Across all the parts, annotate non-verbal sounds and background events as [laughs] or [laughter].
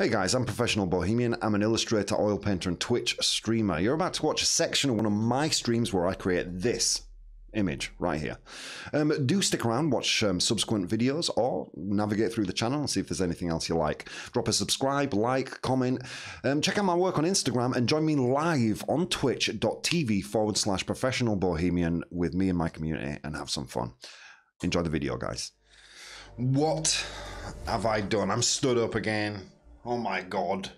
Hey guys, I'm Professional Bohemian. I'm an illustrator, oil painter, and Twitch streamer. You're about to watch a section of one of my streams where I create this image right here. Um, do stick around, watch um, subsequent videos, or navigate through the channel and see if there's anything else you like. Drop a subscribe, like, comment. Um, check out my work on Instagram and join me live on twitch.tv forward slash professional bohemian with me and my community and have some fun. Enjoy the video, guys. What have I done? I'm stood up again. Oh my god.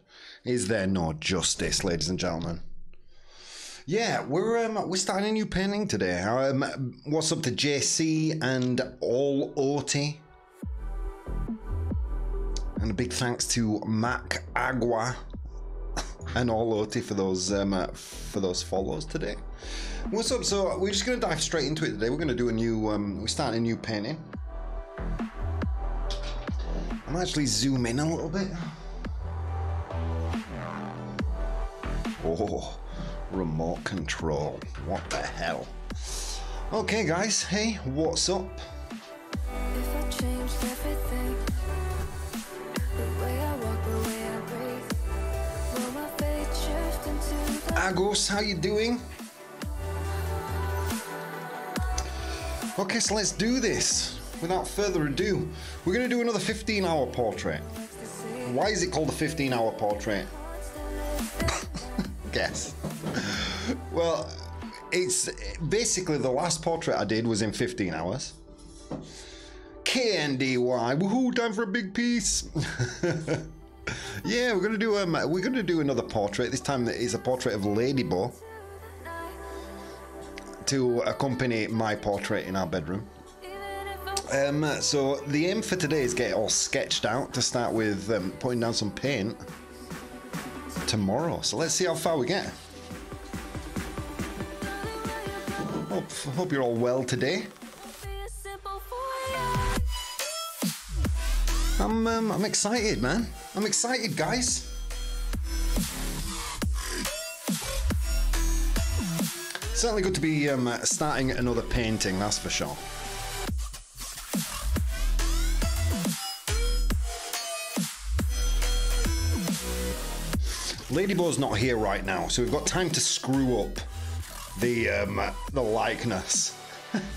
Is there no justice, ladies and gentlemen? Yeah, we're um, we're starting a new painting today. Um, what's up to JC and All Oti? And a big thanks to Mac Agua and All Oti for those um, for those follows today. What's up? So we're just gonna dive straight into it today. We're gonna do a new um, we're starting a new painting. I'm actually zoom in a little bit. Oh, remote control. What the hell? Okay, guys. Hey, what's up? If I changed everything, the way I walk, the way I breathe, will my fate shift into the Agos, how you doing? Okay, so let's do this. Without further ado, we're going to do another 15 hour portrait. Why is it called a 15 hour portrait? Guess. well, it's basically the last portrait I did was in 15 hours. KNDY, woohoo, time for a big piece. [laughs] yeah, we're gonna do um, we're gonna do another portrait. This time it's a portrait of Ladybo to accompany my portrait in our bedroom. Um, so the aim for today is get it all sketched out to start with um, putting down some paint tomorrow. So let's see how far we get. Hope, hope you're all well today. I'm um, I'm excited, man. I'm excited, guys. Certainly good to be um, starting another painting, that's for sure. Ladybo's not here right now, so we've got time to screw up the um, the likeness. [laughs]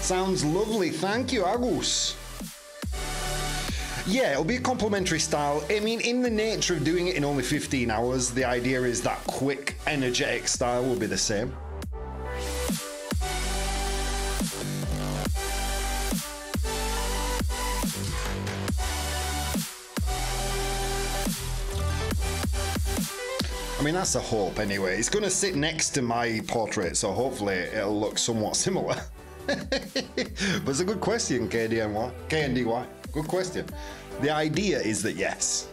Sounds lovely, thank you, Agus. Yeah, it'll be a complimentary style. I mean, in the nature of doing it in only 15 hours, the idea is that quick, energetic style will be the same. I mean, that's a hope anyway. It's going to sit next to my portrait, so hopefully it'll look somewhat similar. [laughs] but it's a good question, KDNY. KNDY. Good question. The idea is that yes.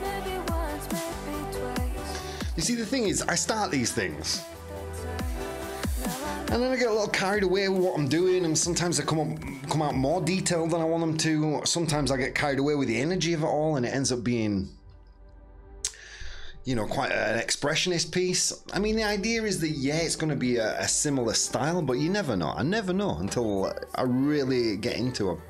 Maybe once, maybe twice. You see, the thing is, I start these things, and then I get a little carried away with what I'm doing, and sometimes they come up, come out more detailed than I want them to. Sometimes I get carried away with the energy of it all, and it ends up being, you know, quite an expressionist piece. I mean, the idea is that yeah, it's going to be a, a similar style, but you never know. I never know until I really get into them.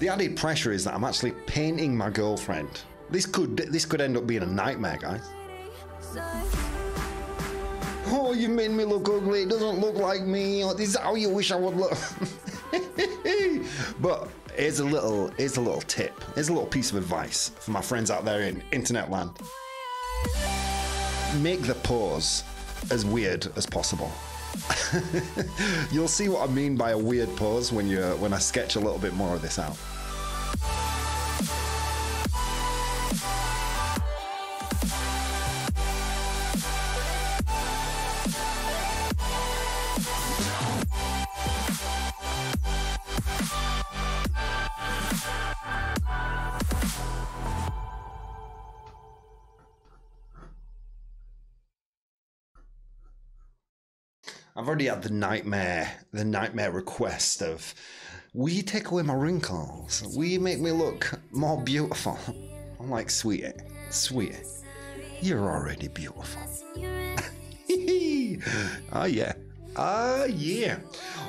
The added pressure is that I'm actually painting my girlfriend. This could this could end up being a nightmare, guys. Oh, you made me look ugly. It doesn't look like me. Oh, this is how you wish I would look. [laughs] but here's a little here's a little tip. Here's a little piece of advice for my friends out there in internet land. Make the pose as weird as possible. [laughs] You'll see what I mean by a weird pose when you when I sketch a little bit more of this out. I've already had the nightmare, the nightmare request of You take away my wrinkles? You make me look more beautiful? I'm like, sweetie, sweetie, you're already beautiful. oh [laughs] yeah. Ah, yeah.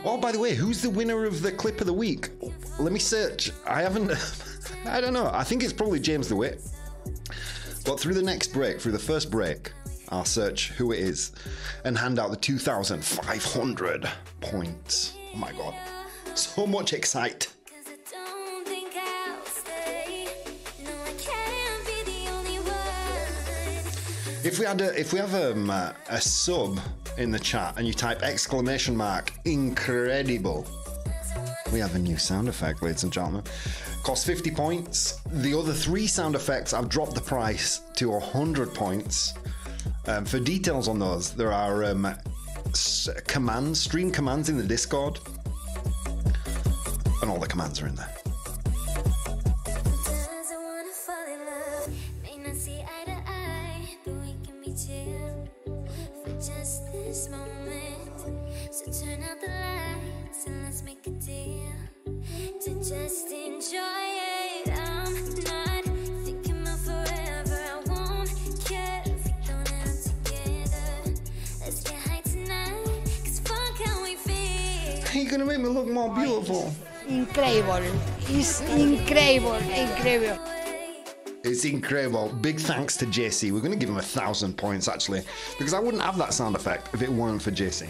Oh, by the way, who's the winner of the clip of the week? Let me search. I haven't. [laughs] I don't know. I think it's probably James DeWitt. But through the next break, through the first break, I'll search who it is and hand out the 2,500 points. Oh my god. So much excite. Cause I don't think I'll stay. No, I can't be the only one. If we had a, if we have um, a, a sub in the chat and you type exclamation mark incredible, we have a new sound effect, ladies and gentlemen. Costs 50 points. The other three sound effects, I've dropped the price to 100 points. Um, for details on those, there are um, s- commands, stream commands in the Discord, and all the commands are in there. You're gonna make me look more beautiful. Incredible. It's incredible. Incredible. It's incredible. Big thanks to JC. We're going to give him a thousand points actually, because I wouldn't have that sound effect if it weren't for JC.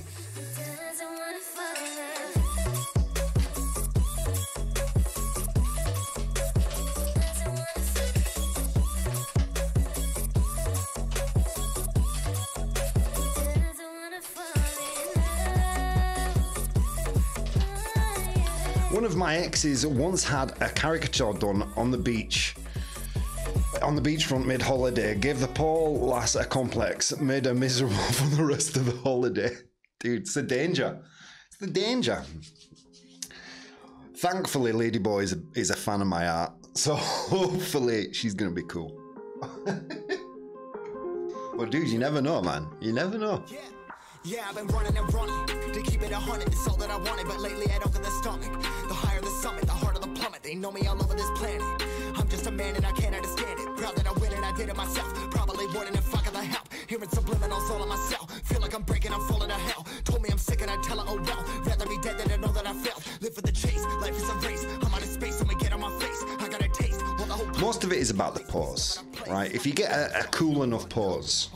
My exes once had a caricature done on the beach. On the beachfront mid holiday, gave the poor lass a complex, made her miserable [laughs] for the rest of the holiday. Dude, it's the danger. It's the danger. Thankfully, Ladyboy is a, is a fan of my art, so [laughs] hopefully she's gonna be cool. [laughs] well, dude, you never know, man. You never know. Yeah, yeah, I've been running and running to keep it a hundred. It's all that I wanted, but lately I don't get the stomach. The higher the summit, the harder the plummet. They know me all over this planet. I'm just a man and I can't understand it. Proud that I win and I did it myself. Probably wouldn't if I got the help. Hearing subliminals all on myself. Feel like I'm breaking, I'm falling to hell. Told me I'm sick and I tell her, oh well. Rather be dead than to know that I failed. Live for the chase, life is a race. I'm out of space, I'ma get on my face. I got a taste. Well, Most of it is about the pause, right? If you get a, a cool enough pose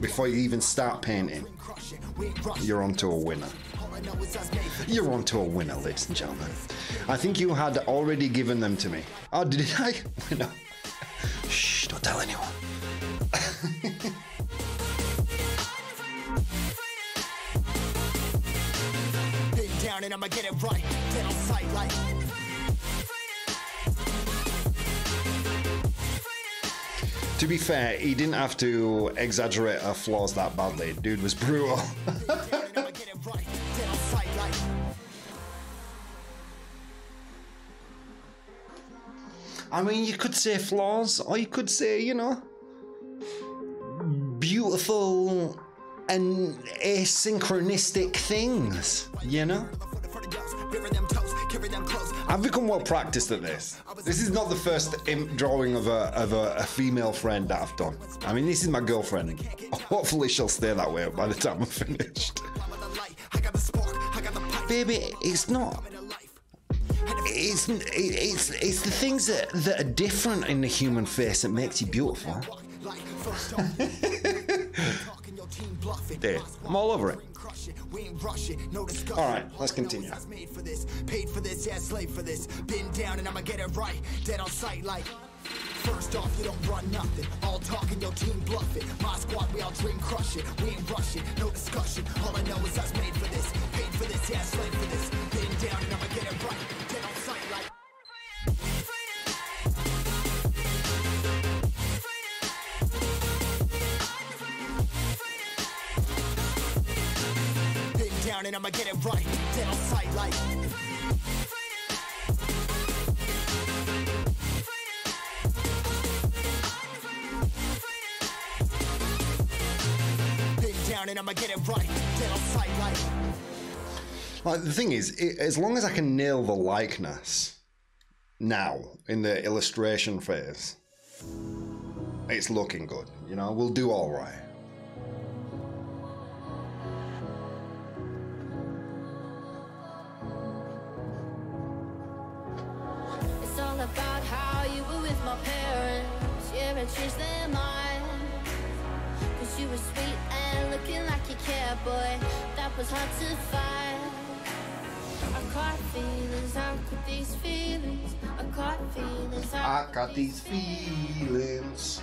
before you even start painting, you're onto a winner. You're onto a winner, ladies and gentlemen. I think you had already given them to me. Oh, did [laughs] I? No. Shh, don't tell anyone. [laughs] And I'ma get it right. Like. To be fair, he didn't have to exaggerate her flaws that badly. Dude was brutal. [laughs] I mean, you could say flaws, or you could say, you know, beautiful and asynchronistic things, you know? I've become well practiced at this. This is not the first imp drawing of a of a, a female friend that I've done. I mean, this is my girlfriend. Hopefully, she'll stay that way by the time I'm [laughs] finished. Baby, it's not. It's it's it's the things that that are different in the human face that makes you beautiful. [laughs] Like first off. Talking your team bluffing. There, I'm all over it. Crush it. We ain't rush it. No discussion. All right, let's All I know continue. Made for this. Paid for this. Yeah, slave for this. Been down and I'ma get it right. Dead on sight like. First off, you don't run nothing. All talking, your team bluff it. My squad, we all dream crush it. We ain't rush it, no discussion. All I know is us made for this. Paid for this, yeah, slave for this. Been down and I'ma get it right. I'ma get it right. Dead on sight like. Down and I'ma get it right. Dead like. Like, the thing is, i as long as I can nail the likeness now in the illustration phase, it's looking good. You know, we'll do all right. Parents. Yeah, and their mind. Cause you were sweet and looking like you cared, boy. That was hard to find. I caught feelings, I caught these feelings. I caught feelings, I, got these feelings.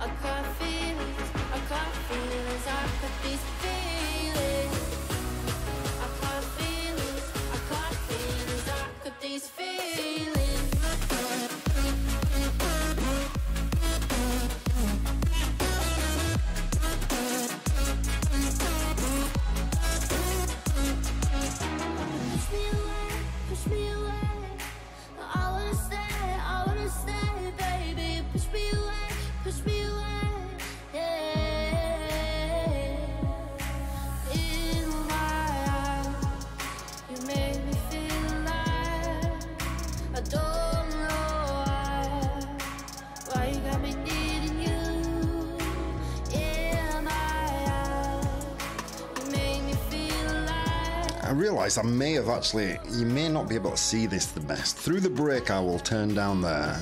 I caught feelings, I caught feelings, I caught these feelings. I caught feelings, I caught feelings, I caught these feelings. I realise I may have actually, you may not be able to see this the best. Through the break, I will turn down the,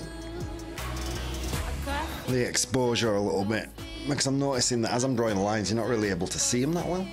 the exposure a little bit because I'm noticing that as I'm drawing lines, you're not really able to see them that well.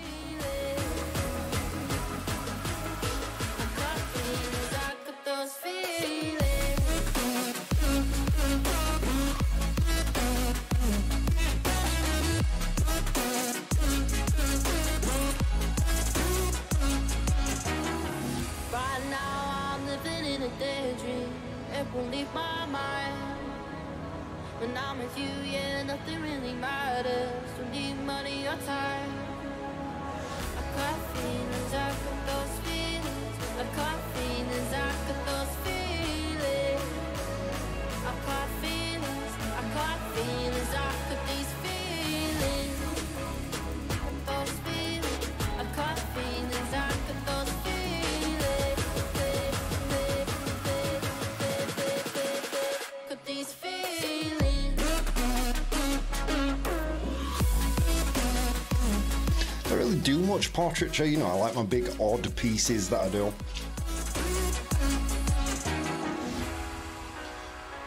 Really do much portraiture, you know, I like my big odd pieces that I do.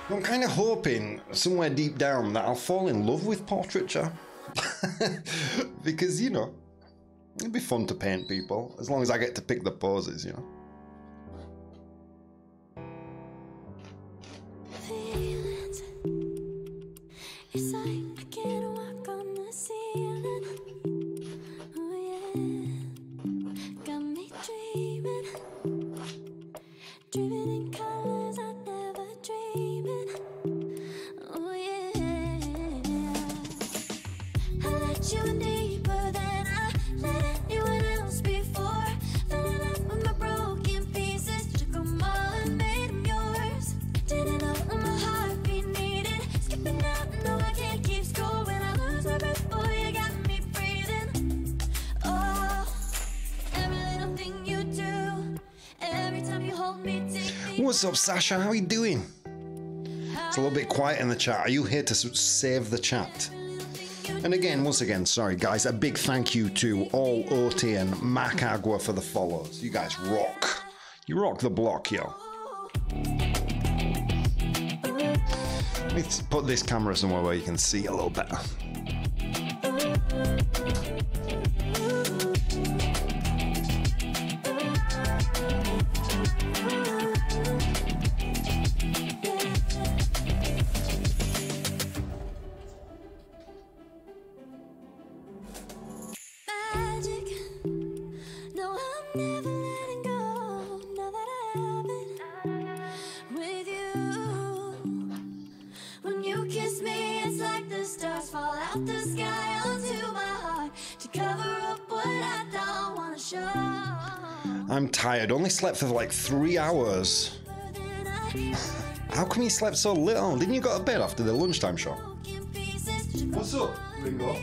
I'm kind of hoping somewhere deep down that I'll fall in love with portraiture. [laughs] because, you know, it'd be fun to paint people as long as I get to pick the poses, you know. What's up, Sasha? How are you doing? It's a little bit quiet in the chat. Are you here to save the chat? And again, once again, sorry guys, a big thank you to all OT and Mac Agua for the follows. You guys rock. You rock the block, yo. Let's put this camera somewhere where you can see a little better. Stars the sky onto my heart to cover up what I don't wanna show. I'm tired. Only slept for like three hours. How come you slept so little? Didn't you go to bed after the lunchtime show? What's up, Ringo?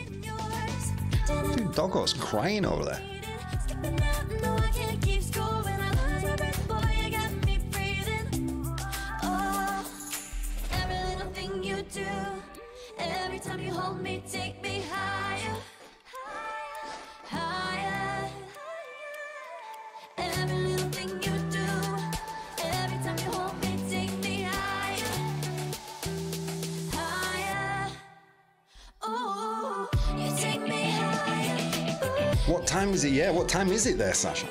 Dude, Doggo's crying over there. What time is it there, Sasha?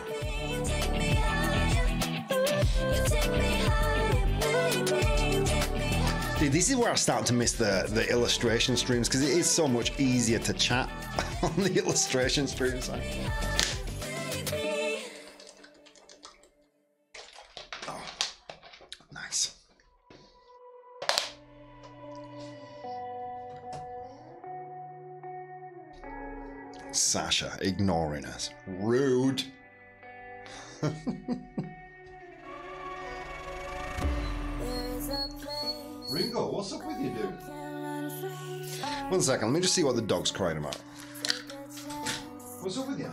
Dude, this is where I start to miss the, the illustration streams because it is so much easier to chat [laughs] on the illustration streams. Sasha ignoring us. Rude. There's a place Ringo, what's up with you, dude? can run free. One second, let me just see what the dog's crying about. Take a chance. What's up with you?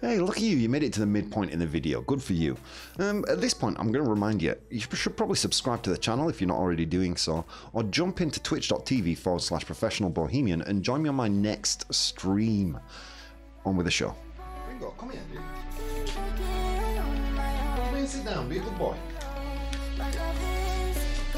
Hey, look at you. You made it to the midpoint in the video. Good for you. Um, at this point, I'm going to remind you, you should probably subscribe to the channel if you're not already doing so, or jump into twitch.tv forward slash professional bohemian and join me on my next stream. On with the show. Ringo, come here, dude. Come in, sit down, be a good boy.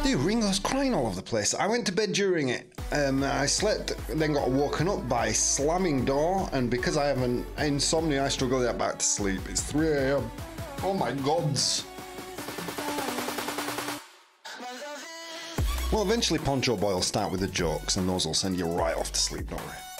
Dude, Ringo's crying all over the place. I went to bed during it. Um, I slept, then got woken up by slamming door, and because I have an insomnia, I struggle to get back to sleep. It's 3 a.m. Oh my gods. Well, eventually Poncho Boy will start with the jokes, and those will send you right off to sleep, don't worry.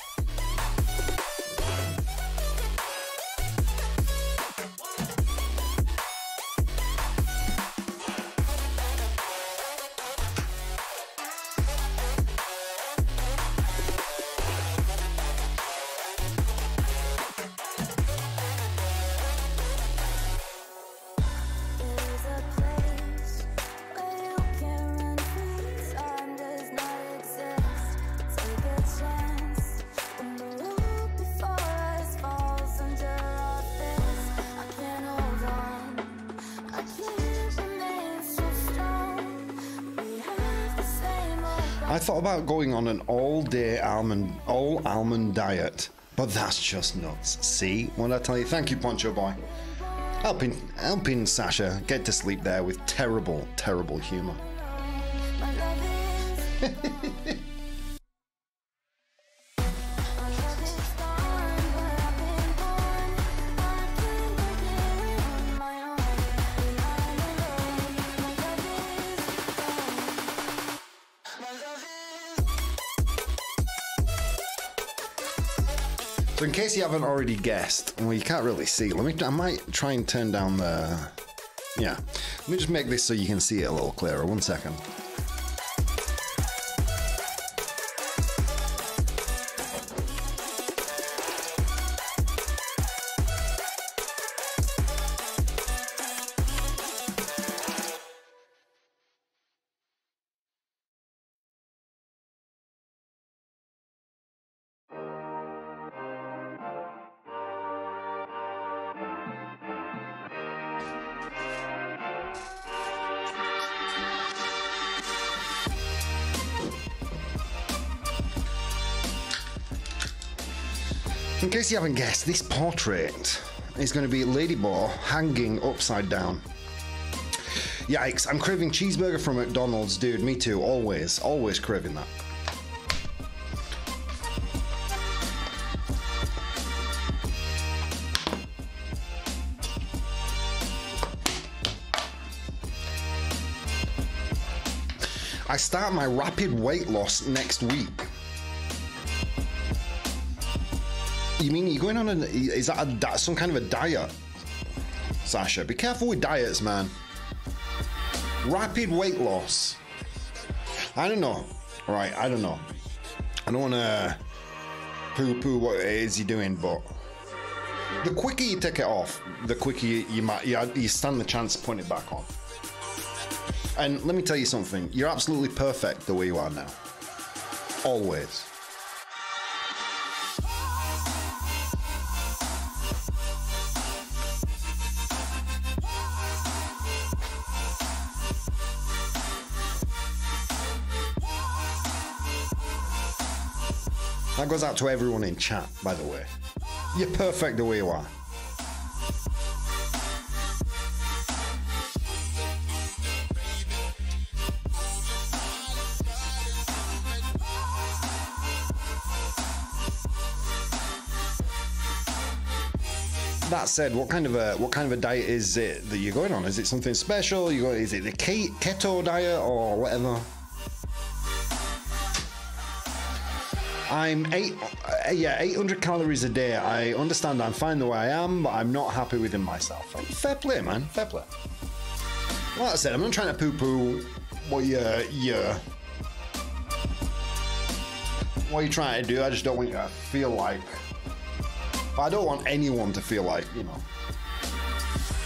I thought about going on an all-day almond, all almond diet, but that's just nuts. See what I tell you? Thank you, Poncho Boy. Helping, helping Sasha get to sleep there with terrible, terrible humor. [laughs] case you haven't already guessed, well, you can't really see. Let me. I might try and turn down the. Yeah. Let me just make this so you can see it a little clearer. One second. In case you haven't guessed, this portrait is going to be Lady Boar hanging upside down. Yikes, I'm craving cheeseburger from McDonald's, dude. Me too, always, always craving that. I start my rapid weight loss next week. You mean you're going on a? Is that a some kind of a diet, Sasha? Be careful with diets, man. Rapid weight loss. I don't know. All right, I don't know. I don't want to poo-poo what it is you're doing, but the quicker you take it off, the quicker you, you might you, you stand the chance to putting it back on. And let me tell you something. You're absolutely perfect the way you are now. Always. goes out to everyone in chat, by the way. You're perfect the way you are. that said, what kind of a what kind of a diet is it that you're going on? Is it something special? You go, is it the keto diet or whatever? I'm eight, uh, yeah, 800 calories a day. I understand I'm fine the way I am, but I'm not happy within myself. Fair play, man. Fair play. Like I said, I'm not trying to poo-poo what you're, you're, what you're trying to do. I just don't want you to feel like. I don't want anyone to feel like you know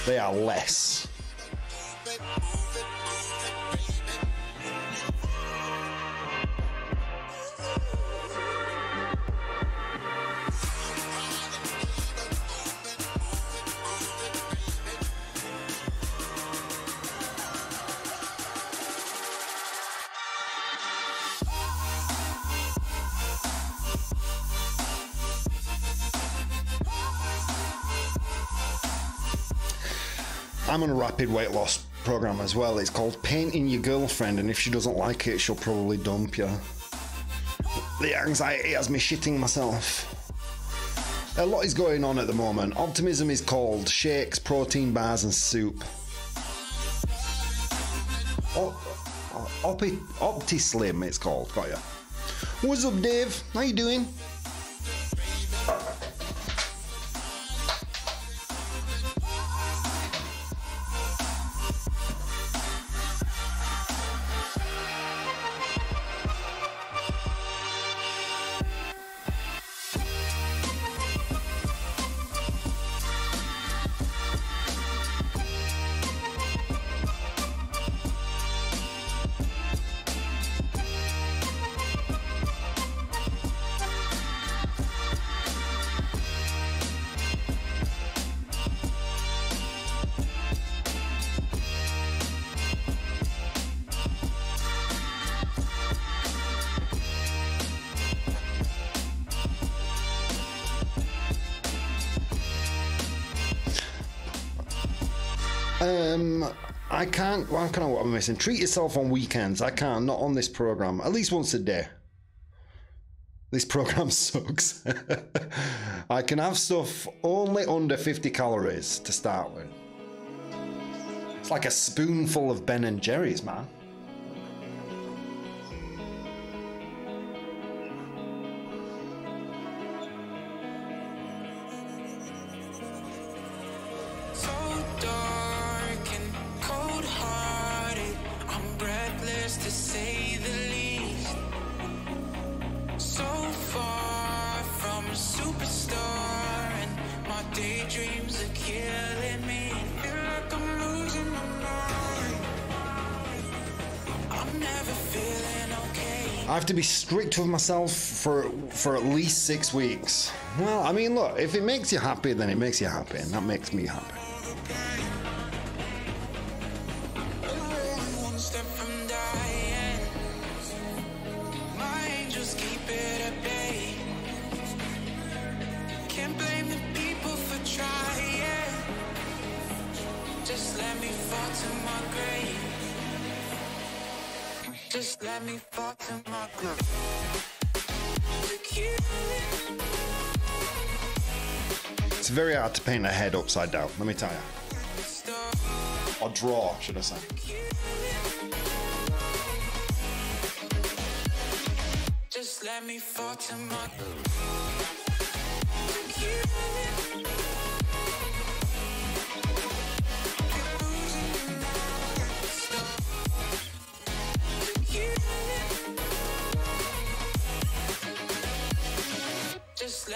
they are less. I'm on a rapid weight loss program as well. It's called Painting Your Girlfriend, and if she doesn't like it, she'll probably dump you. The anxiety has me shitting myself. A lot is going on at the moment. Optimism is called shakes, protein bars, and soup. Opti, Slim, it's called. Got ya. What's up, Dave? How you doing? Um, I can't. Well, kind of what I'm missing. Treat yourself on weekends. I can't. Not on this program. At least once a day. This program [laughs] sucks. I can have stuff only under 50 calories to start with. It's like a spoonful of Ben and Jerry's, man. With myself for for at least six weeks. Well, I mean, look, if it makes you happy, then it makes you happy, and that makes me happy. Just let me fall to my you. It's very hard to paint a head upside down, let me tell you. Or draw, should I say. Just let me fall to my Look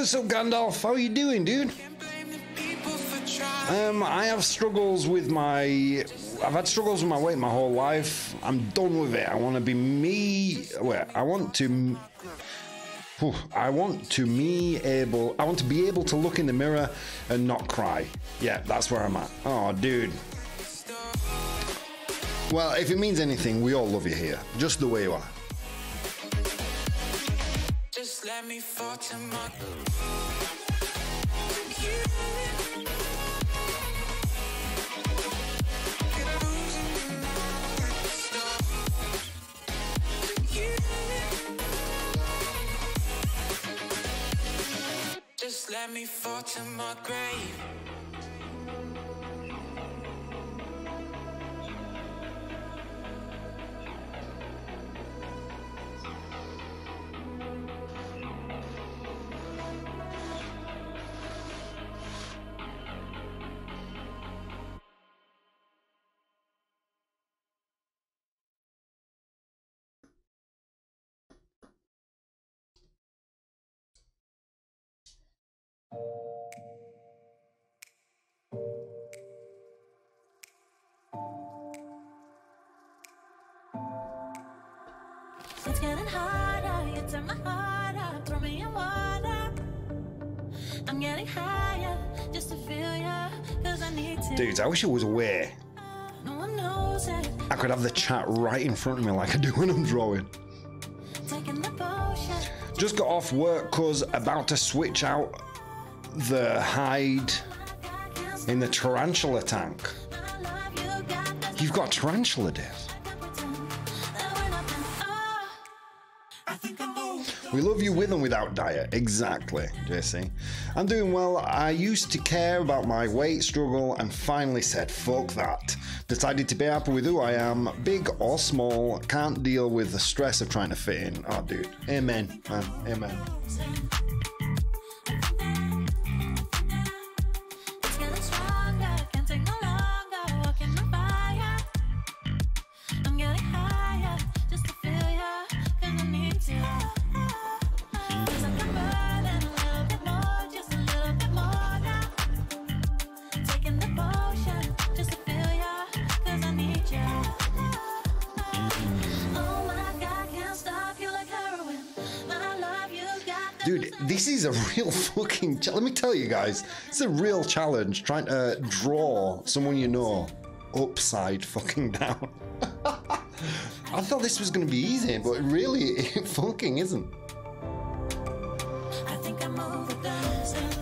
What's up, Gandalf? How are you doing, dude? Um, I have struggles with my I've had struggles with my weight my whole life. I'm done with it. I want to be me. Wait, I want to. I want to me able. I want to be able to look in the mirror and not cry. Yeah, that's where I'm at. Oh, dude. Well, if it means anything, we all love you here, just the way you are. Let me fall to my Just let me fall to my grave. I'm getting higher just to feel ya, cause I need to. Dudes, I wish it was aware. No one knows it. I could have the chat right in front of me like I do when I'm drawing. Taking the potion. Just got off work cause about to switch out the hide in the tarantula tank. You've got tarantula death. We love you with and without diet. Exactly, JC. I'm doing well. I used to care about my weight struggle and finally said, fuck that. Decided to be happy with who I am, big or small. Can't deal with the stress of trying to fit in. Oh, dude. Amen, man. Amen. Dude, this is a [laughs] real fucking. Let me tell you guys, it's a real challenge trying to draw someone you know upside fucking [laughs] down. [laughs] I thought this was going to be easy, but it really, it fucking isn't. I think I'm overdosing.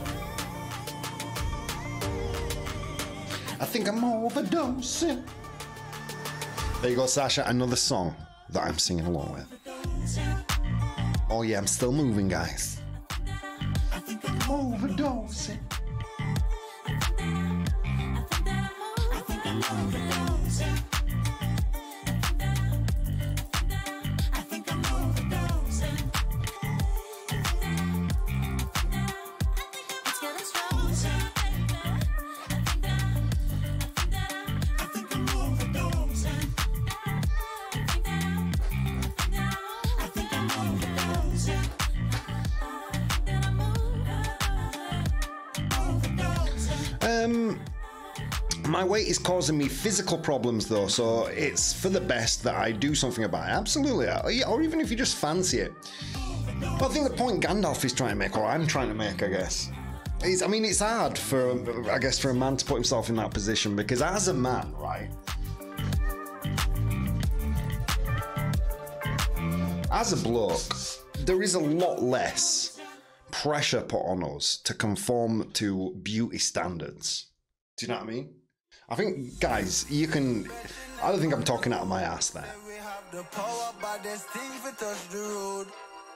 I think I'm overdosing. There you go, Sasha. Another song that I'm singing along with. Oh yeah, I'm still moving, guys. Overdosing. Overdosing. Um, my weight is causing me physical problems though, so it's for the best that I do something about it. Absolutely, or even if you just fancy it. Well, I think the point Gandalf is trying to make, or I'm trying to make, I guess. Is, I mean, it's hard for, I guess, for a man to put himself in that position because as a man, right? As a bloke, there is a lot less pressure put on us to conform to beauty standards. Do you know what I mean? I think, guys, you can. I don't think I'm talking out of my ass there. The power, but there's things we touch the.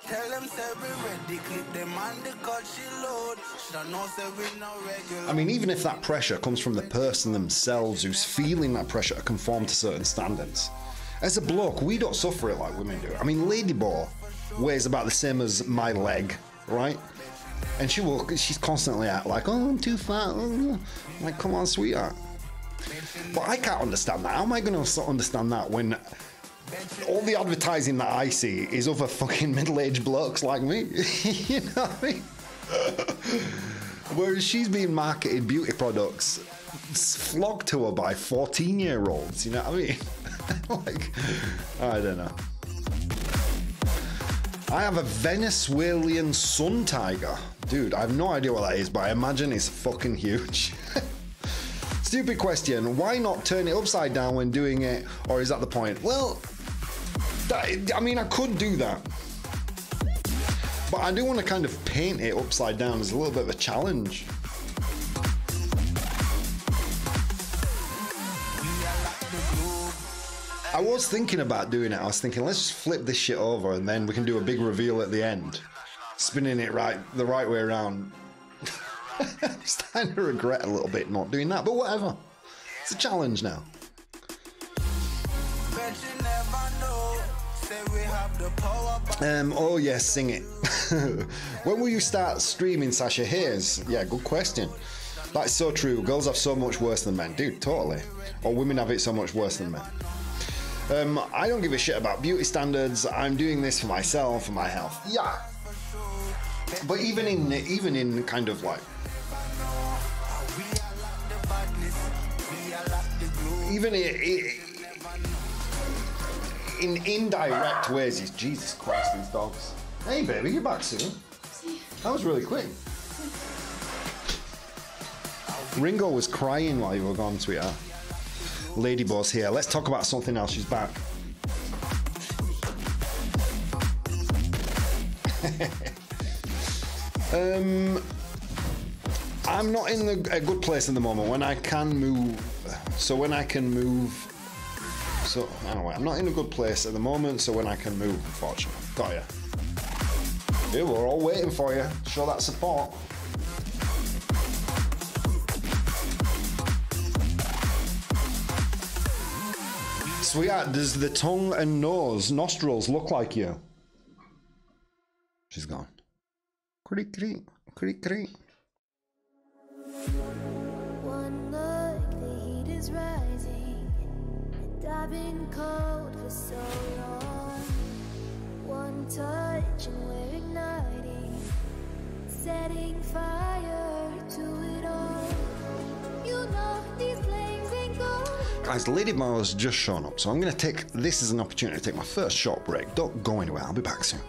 Tell them say we ready, click them on the cut she load. Should I know say we no regular. I mean, even if that pressure comes from the person themselves who's feeling that pressure to conform to certain standards. As a bloke, we don't suffer it like women do. I mean, Lady Boar weighs about the same as my leg, right? And she will, she's constantly at like, oh, I'm too fat. oh." I'm like, come on, sweetheart. But I can't understand that. How am I going to understand that when all the advertising that I see is other fucking [laughs] middle-aged blokes like me? [laughs] you know what I mean? [laughs] Whereas she's being marketed beauty products flogged to her by 14 year olds. You know what I mean? like, I don't know. I have a Venezuelan sun tiger. Dude, I have no idea what that is, but I imagine it's fucking huge. [laughs] Stupid question. Why not turn it upside down when doing it? Or is that the point? Well, that, I mean, I could do that. But I do want to kind of paint it upside down as a little bit of a challenge. I was thinking about doing it. I was thinking, let's just flip this shit over and then we can do a big reveal at the end. Spinning it right the right way around. [laughs] I'm starting to regret a little bit not doing that, but whatever. It's a challenge now. Um, oh yes, sing it. [laughs] when will you start streaming Sasha Hayes? Yeah, good question. That's so true. Girls have so much worse than men. Dude, totally. Or women have it so much worse than men. Um, I don't give a shit about beauty standards. I'm doing this for myself, for my health. Yeah. But even in even in kind of like even in indirect ways, he's Jesus Christ, these dogs. Hey, baby, you're back soon. That was really quick. Ringo was crying while you were gone, sweetheart. Ladyboss here. Let's talk about something else. She's back. [laughs] um, I'm not in a, a good place at the moment. When I can move, so when I can move so anyway, I'm not in a good place at the moment, so when I can move, unfortunately. Got ya. Yeah, we're all waiting for you. Show that support. Sweetheart, does the tongue and nose, nostrils look like you? She's gone. Creak, creak, creak, creak. One look, the heat is rising, and I've been cold for so long. One touch, and we're igniting, setting fire to it all. You know these flames. Guys, Lady Marlo's just shown up, so I'm going to take this as an opportunity to take my first short break. Don't go anywhere, I'll be back soon.